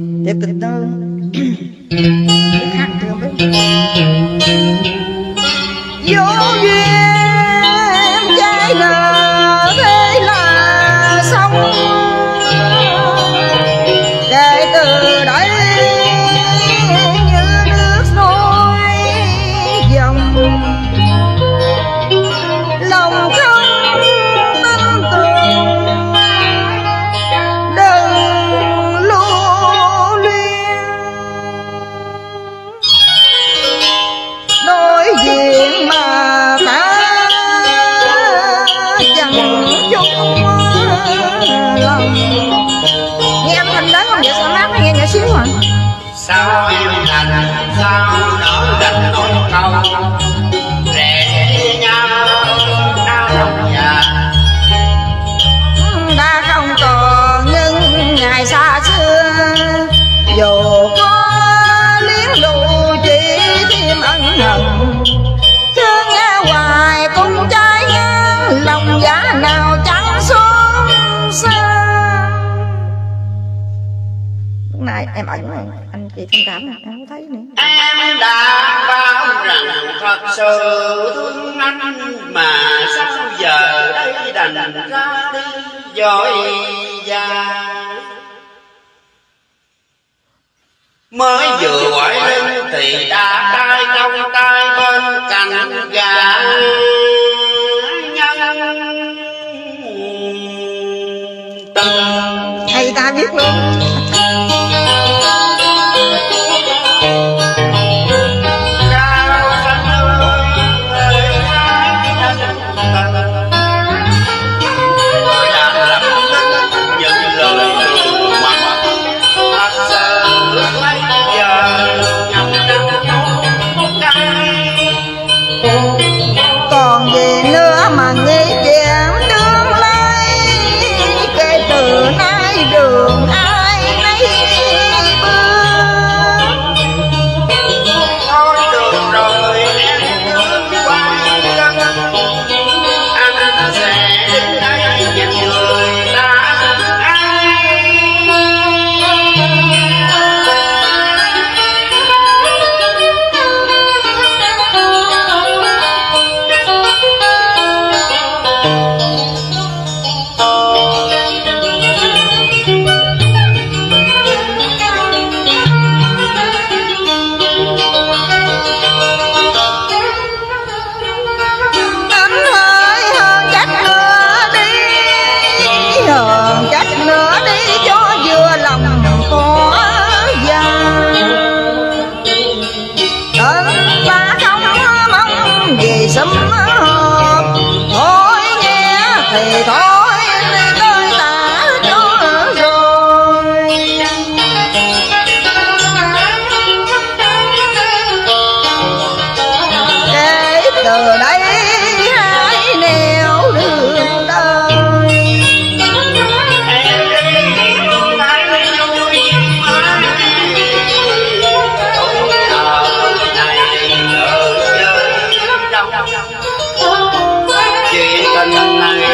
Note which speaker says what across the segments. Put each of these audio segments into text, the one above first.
Speaker 1: tiếp từ từ hát được vô. Sao
Speaker 2: yêu thành sao nở gánh nỗi câu rẻ nhau đau lòng nhà.
Speaker 1: Đã không còn những ngày xa xưa, dù có liếng lụ chỉ thêm ân hận thương nghe hoài cũng trái ngang, lòng giá nào chẳng xuống xa. Lúc này em ẩn chị thông cảm nè em không thấy nữa.
Speaker 2: Em đã bao rằng thật sự thương anh mà sao giờ đây đành ra đi dội vàng mới vừa quay lưng thì đã tay trong tay bên cạnh gà. Nhân tình
Speaker 1: hay ta biết luôn
Speaker 2: thì thôi, tôi tả cho rồi. Kể từ đây, hãy nẻo đường đời. Hãy subscribe cho kênh Ghiền Mì Gõ Để
Speaker 1: không bỏ lỡ những video hấp dẫn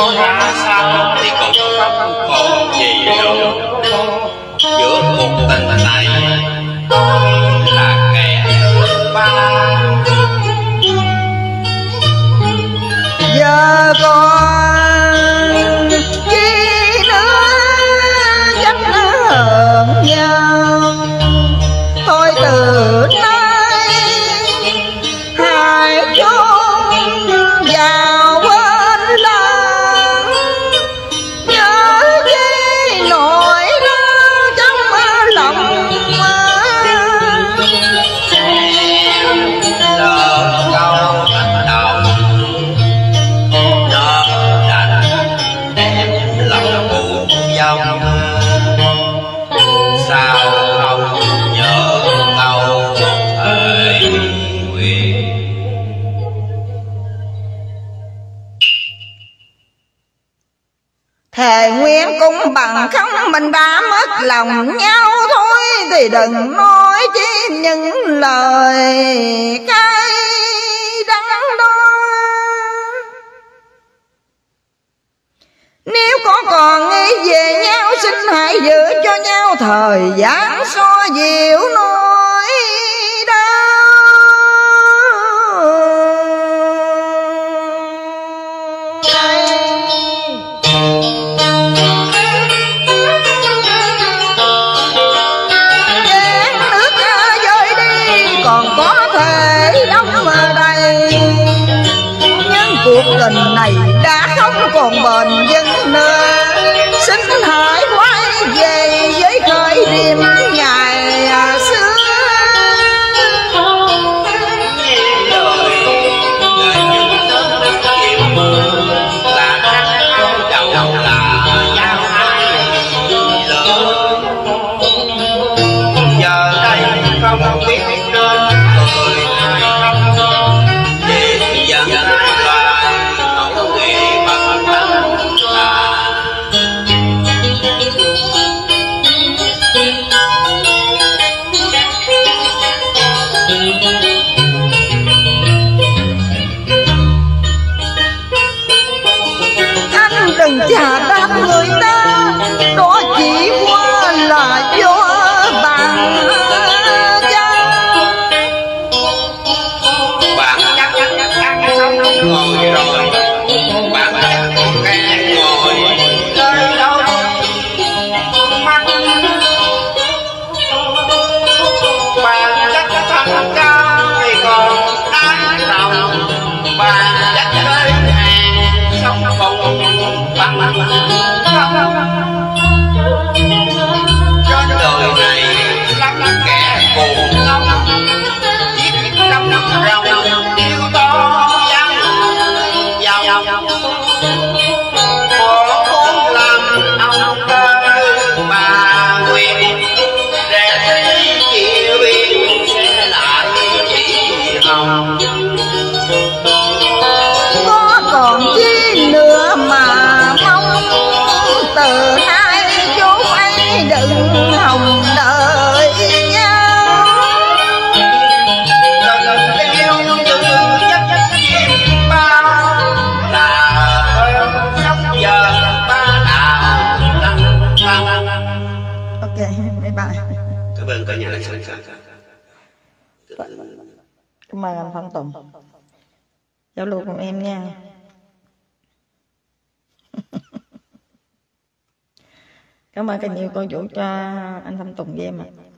Speaker 1: khó ra sao thì còn không
Speaker 2: còn gì đâu. Giữa cuộc tình
Speaker 1: này là kẻ ba. Giờ con. Hề nguyên cũng bằng không, Mình đã mất lòng nhau thôi. Thì đừng nói chi những lời cay đắng đó Nếu có còn nghĩ về nhau, Xin hãy giữ cho nhau thời gian so dịu nói tình này đã không còn bền vững nữa. Xin hãy quay về với thời điểm ngày
Speaker 2: à,
Speaker 1: xưa. Hãy subscribe
Speaker 2: Cảm ơn
Speaker 1: anh Phan Tùng Giao lưu cùng em nha Cảm ơn càng nhiều cô chủ cho anh Phan Tùng với em ạ à.